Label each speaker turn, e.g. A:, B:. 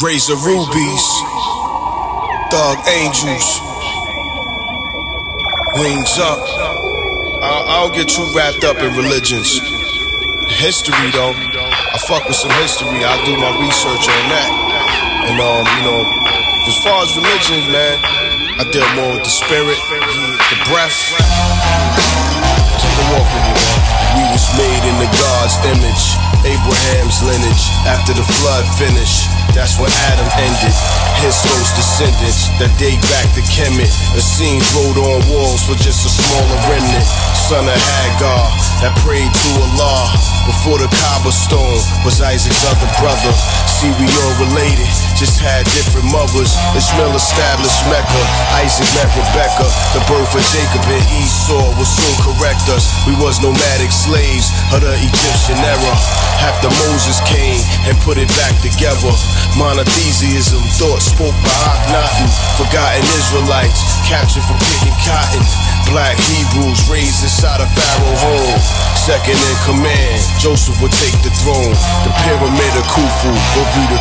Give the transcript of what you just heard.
A: Razah Rubiez, thug angels, wings up. I, I don't get too wrapped up in religions. History though, I fuck with some history. I do my research on that. And um, you know, as far as religions, man, I deal more with the spirit, the breath. Take a walk with me, man. We was made in the God's image, Abraham's lineage. After the flood finished, that's when Adam ended. His host descendants that date back to Kemet. The scenes wrote on walls for just a smaller remnant. Son of Hagar that prayed to Allah before the cobblestone was Isaac's other brother. See, we all related, just had different mothers. Ishmael established Mecca, Isaac met Rebecca. The birth of Jacob and Esau will soon correct us. We was nomadic slaves of the Egyptian era. After Moses came and put it back together. Monotheism, thought spoke by Akhenaten. Forgotten Israelites, captured for picking cotton. Black Hebrews raised inside a Pharaoh home. Second in command, Joseph would take the throne. The pyramid of Khufu, go view the